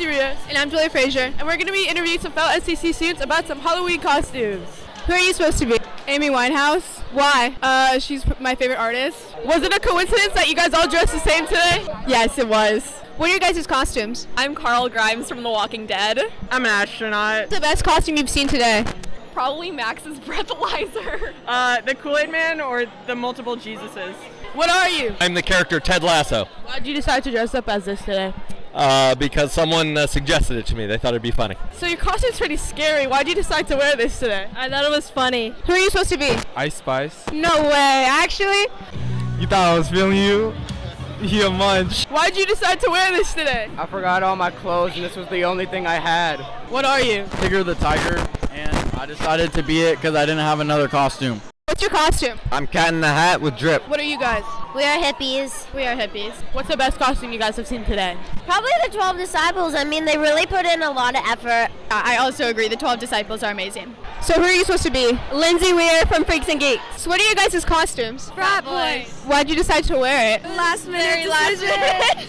Casey Rios. And I'm Julia Frazier. And we're going to be interviewing some fellow SHC students about some Halloween costumes. Who are you supposed to be? Amy Winehouse. Why? Uh, she's my favorite artist. Was it a coincidence that you guys all dressed the same today? Yes, it was. What are your guys' costumes? I'm Carl Grimes from The Walking Dead. I'm an astronaut. What's the best costume you've seen today? Probably Max's breathalyzer. Uh, the Kool-Aid Man or the multiple Jesuses? What are you? I'm the character Ted Lasso. Why'd you decide to dress up as this today? Uh, because someone uh, suggested it to me. They thought it'd be funny. So your costume's pretty scary. Why'd you decide to wear this today? I thought it was funny. Who are you supposed to be? Ice Spice. No way, actually? You thought I was feeling you? You a munch. Why'd you decide to wear this today? I forgot all my clothes and this was the only thing I had. What are you? Tigger the Tiger, and I decided to be it because I didn't have another costume. What's your costume? I'm Cat in the Hat with drip. What are you guys? We are hippies. We are hippies. What's the best costume you guys have seen today? Probably the 12 disciples. I mean, they really put in a lot of effort. I also agree. The 12 disciples are amazing. So who are you supposed to be? Lindsay Weir from Freaks and Geeks. What are your guys' costumes? Frat boys. Why'd you decide to wear it? Last minute decision.